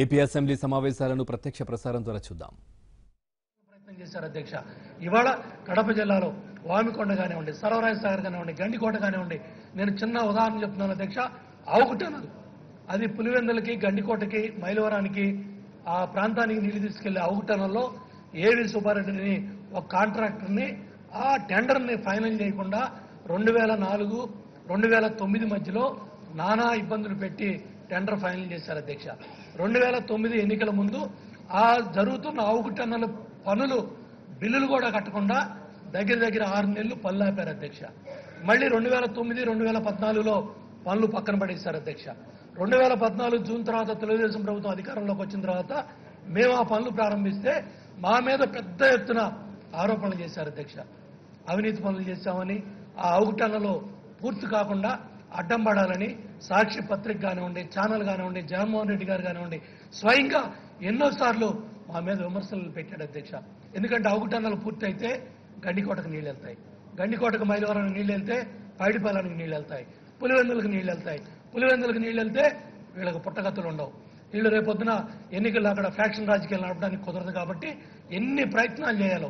AP assembly సమావేశాలను ప్రత్యక్ష ప్రసారం ద్వారా చూద్దాం. ప్రయత్నం చేశారు అధ్యక్ష. ఇవాళ కడప జిల్లాలో వామికొండ కానివ్వండి సర్వరాజ సాగర్ కానివ్వండి గండికోట కానివ్వండి నేను చిన్న ఉదాహరణ చెప్తున్నాను అధ్యక్ష. ఆవుకుటనల్ అది పులివెందులకి గండికోటకి మైలవరానికి ఆ ప్రాంతానికి నీళ్ళు తీసుకెళ్ళే ఆవుకుటనల్లో ఏవి సుబ్బారెడ్డిని ఒక కాంట్రాక్టర్ని ఆ టెండర్ని ఫైనల్ చేయకుండా రెండు వేల నాలుగు రెండు వేల తొమ్మిది మధ్యలో నానా ఇబ్బందులు పెట్టి టెండర్ ఫైనల్ చేశారు అధ్యక్ష. రెండు వేల తొమ్మిది ఎన్నికల ముందు ఆ జరుగుతున్న ఆవుకు టన్నుల పనులు బిల్లులు కూడా కట్టకుండా దగ్గర దగ్గర ఆరు నెలలు పనులు ఆపారు అధ్యక్ష. మళ్ళీ రెండు వేల తొమ్మిది రెండు వేల పద్నాలుగులో పనులు పక్కన పడేశారు అధ్యక్ష. రెండు వేల పద్నాలుగు జూన్ తర్వాత తెలుగుదేశం ప్రభుత్వం అధికారంలోకి వచ్చిన తర్వాత మేము ఆ పనులు ప్రారంభిస్తే మా మీద పెద్ద ఎత్తున ఆరోపణలు చేశారు అధ్యక్ష. అవినీతి పనులు చేశామని ఆ అవుటన్లలో పూర్తి కాకుండా అడ్డం పడాలని సాక్షి పత్రిక కానివ్వండి ఛానల్ కానివ్వండి జగన్మోహన్ రెడ్డి గారు కానివ్వండి స్వయంగా ఎన్నోసార్లు మా మీద విమర్శలు పెట్టాడు అధ్యక్ష. ఎందుకంటే అవుటన్నలు పూర్తయితే గండికోటకు నీళ్ళు వెళ్తాయి గండికోటకు మైలవరానికి నీళ్ళు వెళ్తే పైడిపాలానికి నీళ్ళు వెళ్తాయి పులివెందులకు నీళ్ళు వెళ్తాయి పులివెందులకు నీళ్ళు వెళ్తే వీళ్ళకి పుట్టగతులు ఉండవు. వీళ్ళు రేపొద్దున ఎన్నికల్లో అక్కడ ఫ్యాక్షన్ రాజకీయాలు నడపడానికి కుదరదు కాబట్టి ఎన్ని ప్రయత్నాలు చేయాలో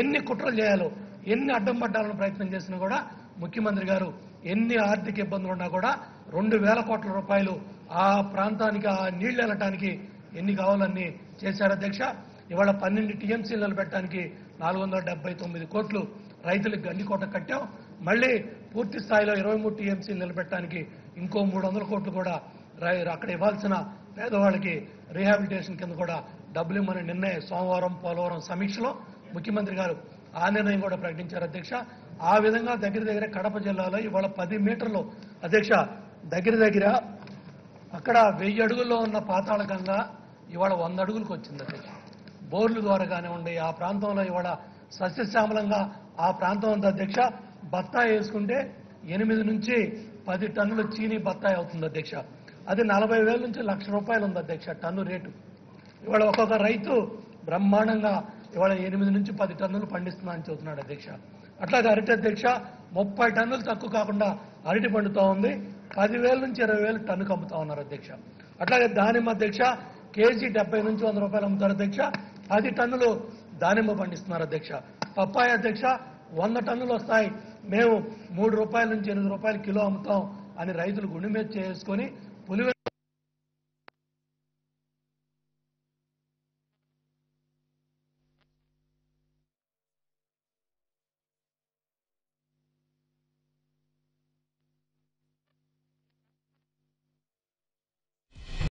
ఎన్ని కుట్రలు చేయాలో ఎన్ని అడ్డం పడ్డాలని ప్రయత్నం చేసినా కూడా ముఖ్యమంత్రి గారు ఎన్ని ఆర్థిక ఇబ్బందులు ఉన్నా కూడా రెండు వేల కోట్ల రూపాయలు ఆ ప్రాంతానికి ఆ నీళ్ళు వెళ్ళటానికి ఎన్ని కావాలన్నీ చేశారు అధ్యక్ష. ఇవాళ పన్నెండు టీఎంసీలు నిలబెట్టడానికి నాలుగు వందల డెబ్బై తొమ్మిది కోట్లు రైతులకు గండికోట కట్టాం. మళ్ళీ పూర్తి స్థాయిలో ఇరవై మూడు టీఎంసీలు నిలబెట్టడానికి ఇంకో మూడు వందల కోట్లు కూడా రై- అక్కడ ఇవ్వాల్సిన పేదవాళ్ళకి రీహాబిలిటేషన్ కింద కూడా డబ్బులు ఇమ్మని నిన్నే సోమవారం పోలవరం సమీక్షలో ముఖ్యమంత్రి గారు ఆ నిర్ణయం కూడా ప్రకటించారు అధ్యక్ష. ఆ విధంగా దగ్గర దగ్గర కడప జిల్లాలో ఇవాళ పది మీటర్లు అధ్యక్ష దగ్గర దగ్గర అక్కడ వెయ్యి అడుగుల్లో ఉన్న పాతాళ గంగ ఇవాళ వంద అడుగులకు వచ్చింది అధ్యక్ష. బోర్లు ద్వారా కానివ్వండి ఆ ప్రాంతంలో ఇవాళ సస్యశ్యామలంగా ఆ ప్రాంతం అంతా అధ్యక్ష. బత్తాయి వేసుకుంటే ఎనిమిది నుంచి పది టన్నుల చీనీ బత్తాయి అవుతుంది అధ్యక్ష. అది నలభై వేల నుంచి లక్ష రూపాయలు ఉంది అధ్యక్ష టన్ను రేటు. ఇవాళ ఒక్కొక్క రైతు బ్రహ్మాండంగా ఇవాళ ఎనిమిది నుంచి పది టన్నులు పండిస్తున్నా అని చెబుతున్నాడు అధ్యక్ష. అట్లాగే అరటి అధ్యక్ష ముప్పై టన్నులు తక్కువ కాకుండా అరటి పండుతూ ఉంది. పదివేల నుంచి ఇరవై వేలు టన్నుకు అమ్ముతా ఉన్నారు అధ్యక్ష. అట్లాగే దానిమ్మ అధ్యక్ష కేజీ డెబ్బై నుంచి వంద రూపాయలు అమ్ముతారు అధ్యక్ష. పది టన్నులు దానిమ్మ పండిస్తున్నారు అధ్యక్ష. పప్పాయి అధ్యక్ష వంద టన్నులు వస్తాయి. మేము మూడు రూపాయల నుంచి ఎనిమిది రూపాయలు కిలో అమ్ముతాం అని రైతులు గుండె మీద చేసుకొని పులివె